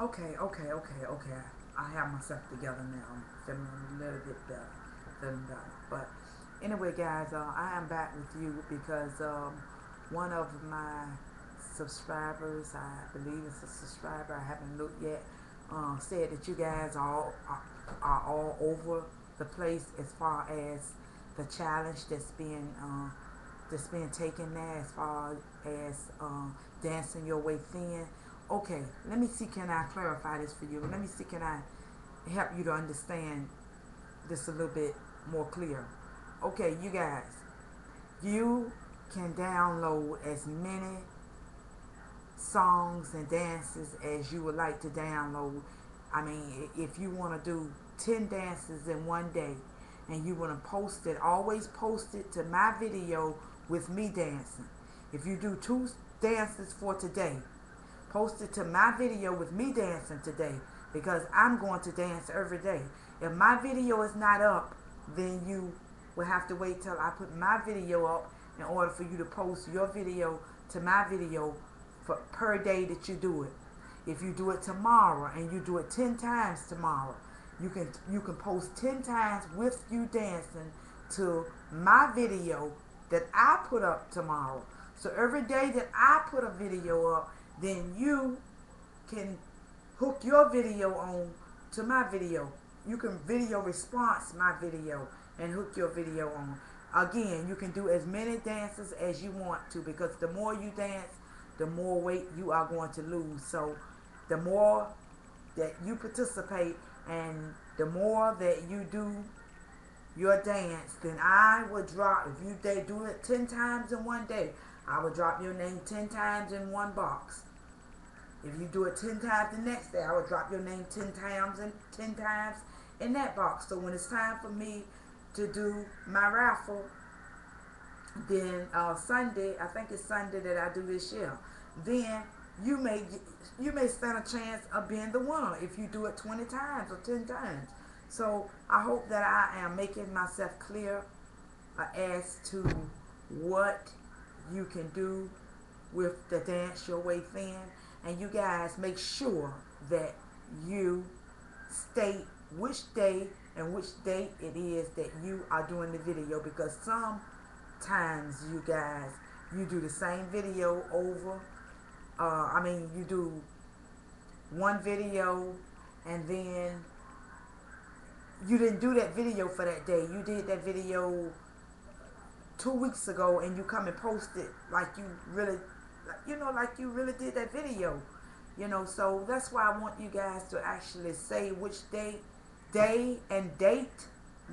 Okay, okay, okay, okay. I have myself together now. I'm feeling a little bit better, feeling better. But anyway, guys, uh, I am back with you because um, one of my subscribers, I believe it's a subscriber, I haven't looked yet, uh, said that you guys all, are, are all over the place as far as the challenge that's being uh, that's being taken there as far as uh, dancing your way thin okay, let me see, can I clarify this for you? Let me see, can I help you to understand this a little bit more clear? Okay, you guys, you can download as many songs and dances as you would like to download. I mean, if you want to do 10 dances in one day and you want to post it, always post it to my video with me dancing. If you do two dances for today, Post it to my video with me dancing today because I'm going to dance every day. If my video is not up, then you will have to wait till I put my video up in order for you to post your video to my video for per day that you do it. If you do it tomorrow and you do it 10 times tomorrow, you can you can post 10 times with you dancing to my video that I put up tomorrow. So every day that I put a video up, then you can hook your video on to my video. You can video response my video and hook your video on. Again, you can do as many dances as you want to because the more you dance, the more weight you are going to lose. So the more that you participate and the more that you do your dance, then I will drop, if you they do it 10 times in one day, I will drop your name 10 times in one box. If you do it 10 times the next day, I will drop your name 10 times and 10 times in that box. So when it's time for me to do my raffle, then uh, Sunday, I think it's Sunday that I do this year, then you may you may stand a chance of being the one if you do it 20 times or 10 times. So I hope that I am making myself clear uh, as to what you can do with the Dance Your Way Thin. and you guys make sure that you state which day and which date it is that you are doing the video because sometimes you guys you do the same video over uh, I mean you do one video and then you didn't do that video for that day you did that video two weeks ago and you come and post it like you really you know, like you really did that video. You know, so that's why I want you guys to actually say which day, day and date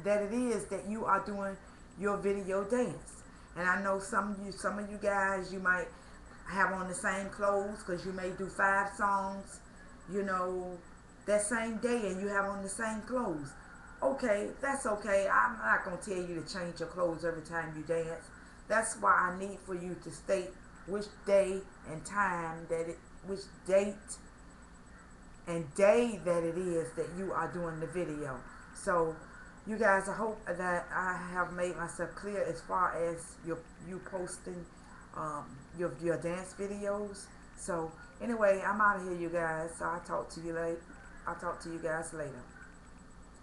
that it is that you are doing your video dance. And I know some of you, some of you guys, you might have on the same clothes because you may do five songs, you know, that same day and you have on the same clothes. Okay, that's okay. I'm not going to tell you to change your clothes every time you dance. That's why I need for you to state which day and time that it, which date and day that it is that you are doing the video. So you guys, I hope that I have made myself clear as far as your you posting um, your your dance videos. So anyway, I'm out of here, you guys. So I'll talk to you later. I'll talk to you guys later.